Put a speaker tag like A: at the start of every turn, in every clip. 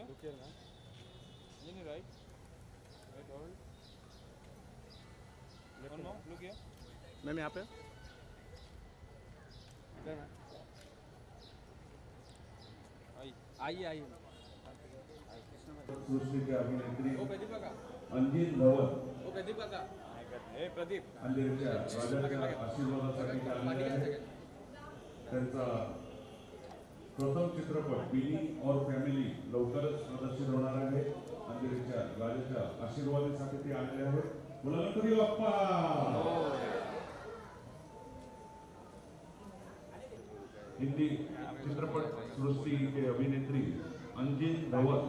A: here.
B: Look here, man.
A: You right. Right, hold. One more. Look here.
B: Ma'am यहाँ पे? इधर ma'am
A: आई
B: आइए आइए
C: के अभिनेत्री अंजिन धवन।
B: वो प्रदीप का
A: हे प्रदीप
C: अंधेरीच्या राजाच्या आशीर्वादासाठी त्यांचा प्रथम चित्रपट बिनी और फॅमिली लवकरच प्रदर्शित होणार आहे. अंधेरीच्या राजाच्या आशीर्वादासाठी ते आलेले आहेत. बोला गणपती बाप्पा हिंदी चित्रपट सृष्टी अभिनेत्री अंजिन
B: धवल.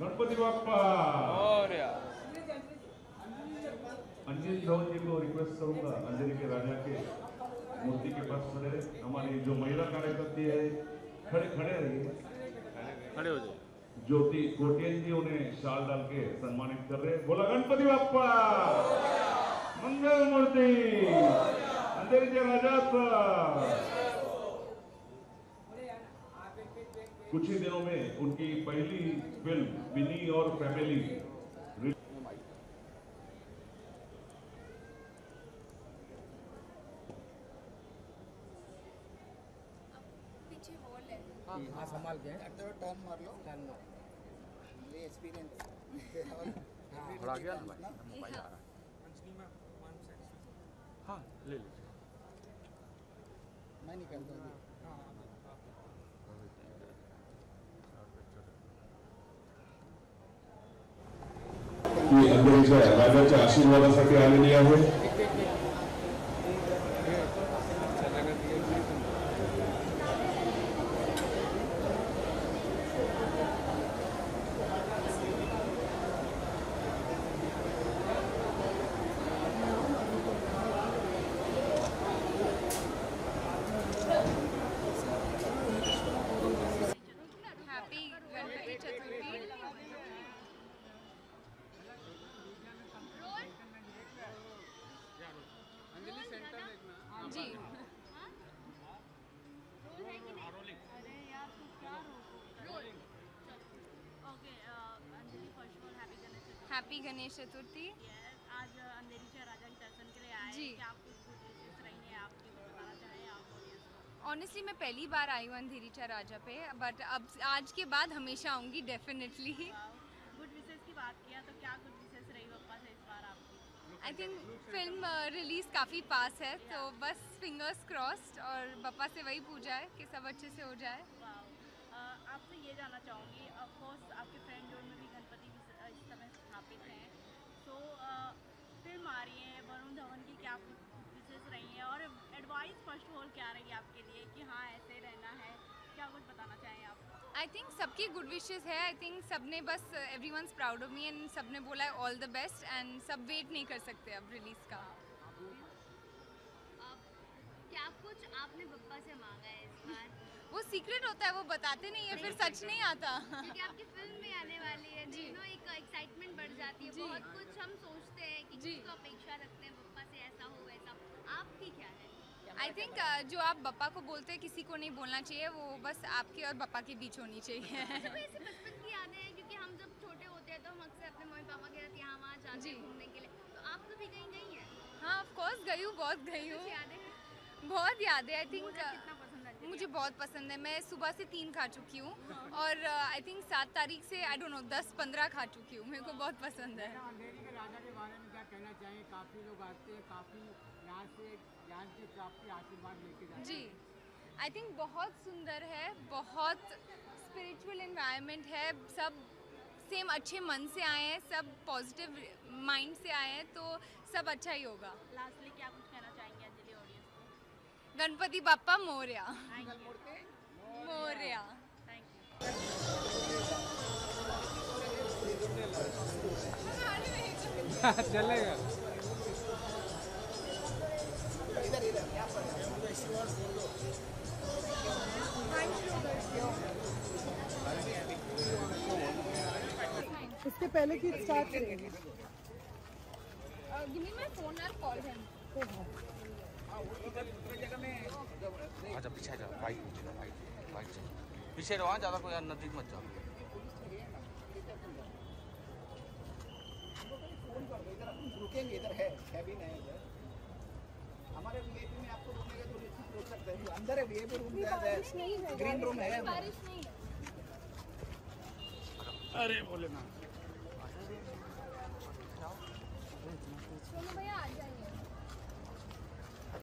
C: गणपति बाप्पा
A: और या
C: अंजिन धवन जी को रिक्वेस्ट करूँगा। अंजलि के राजा के मूर्ति के पास खड़े। हमारी जो महिला कार्यकर्ती है खड़े खड़े रहिए
B: खड़े हो जाओ।
C: ज्योति कोटियन जी उन्हें शाल डाल के सम्मानित कर रहे बोला गणपति बाप्पा मंगल मूर्ति अंधेरी के राजा कुछ ही दिनों में उनकी पहली फ़िल्म विनी और फैमिली
D: पीछे वॉल है
E: हाँ संभाल के
F: टर्न मार लो
E: टर्न मार
F: ये एक्सपीरियंस
B: थोड़ा आगे आना भाई मोबाइल आ रहा है हाँ ले लीजिए।
F: मैं निकलता हूँ।
C: ही अंधेरीच्या राजाच्या आशीर्वादासाठी आलेली
D: हैप्पी गणपति चतुर्थी जी
G: अरे यार तू क्या रोको okay Anjali first of all happy Ganesh Chaturthi
D: happy Ganesh Chaturthi
G: आज अंधेरी राजा के दर्शन के लिए आए.
D: जी।
G: हैं क्या कुछ गुड विशेष रही हैं? आपकी बताना चाहें? आप
D: ऑनेस्टली मैं पहली बार आई हूँ अंधेरी चा राजा पे बट अब आज के बाद हमेशा आऊँगी डेफिनेटली
G: गुड विशेष की बात किया तो क्या गुड विशेष रही पप्पा से इस बार आपकी?
D: आई थिंक फ़िल्म रिलीज़ काफ़ी पास है तो बस फिंगर्स क्रॉस्ड और पापा से वही पूजा है कि सब अच्छे से हो जाए।
G: आपसे ये जानना चाहूँगी ऑफकोर्स आपके फ्रेंड जोन स्थापित हैं। तो फ़िल्म आ रही है वरुण धवन की क्या विशेष रही है और एडवाइस फ़र्स्ट ऑफ़ ऑल क्या रही आपके लिए कि हाँ ऐसे रहना है? क्या कुछ बताना चाहें आप?
D: आई थिंक सबकी गुड विशेज़ है। आई थिंक सबने बस everyone proud of me and सबने बोला है ऑल द बेस्ट एंड सब वेट नहीं कर सकते अब रिलीज़ का।
H: क्या कुछ आपने पप्पा से मांगा है इस बार?
D: वो सीक्रेट होता है वो बताते नहीं है फिर सच नहीं आता।
H: क्योंकि आपकी फ़िल्म में आने वाली है
D: जी।
H: नो एक एक्साइटमेंट बढ़ जाती है बहुत कुछ हम सोचते हैं कि तो अपेक्षा रखते हैं पप्पा से ऐसा हो वैसा आपकी क्या है?
D: आई थिंक uh, जो आप बप्पा को बोलते हैं किसी को नहीं बोलना चाहिए वो बस आपके और बप्पा के बीच होनी चाहिए।
H: जब ऐसे बचपन की यादें हैं क्योंकि हम जब छोटे होते हैं तो हम अक्सर अपने मम्मी पापा के साथ यहाँ वहाँ जाते हैं घूमने के लिए। तो आप तो भी कहीं गई हैं?
D: हाँ ऑफ़ कोर्स गई हूँ बहुत गई हूँ। बहुत याद है आई थिंक मुझे बहुत पसंद है। मैं सुबह से तीन खा चुकी हूँ और आई थिंक सात तारीख से आई डोंट नो दस पंद्रह खा चुकी हूँ। मेरे को बहुत पसंद है।
E: अंधेरी के राजा के बारे में क्या कहना चाहिए काफ़ी लोग आते हैं काफ़ी यहाँ से ज्ञान की प्राप्ति आशीर्वाद लेके जाते
D: जी। आई थिंक बहुत सुंदर है बहुत स्पिरिचुअल इन्वायरमेंट है। सब सेम अच्छे मन से आए हैं सब पॉजिटिव माइंड से आए हैं तो सब अच्छा ही होगा।
G: लास्टली क्या
D: गणपति बाप्पा मोरिया. मोरया.
B: चलेगा
I: इसके पहले की स्टार्ट करेंगे
D: give me my phone I call him
B: अच्छा पीछे जाओ बाइक पीछे जाओ बाइक बाइक से। पीछे रहो हाँ, ज़्यादा कोई यार नज़दीक मत जाओ।
F: रुकेंगे इधर है कैबिन है इधर। हमारे वीआईपी में आपको रुकने का तो सकते हैं अंदर है वीआईपी रूम
I: है
F: ग्रीन रूम है
D: बारिश नहीं
J: अरे बोले ना।
D: भैया आ जाइए।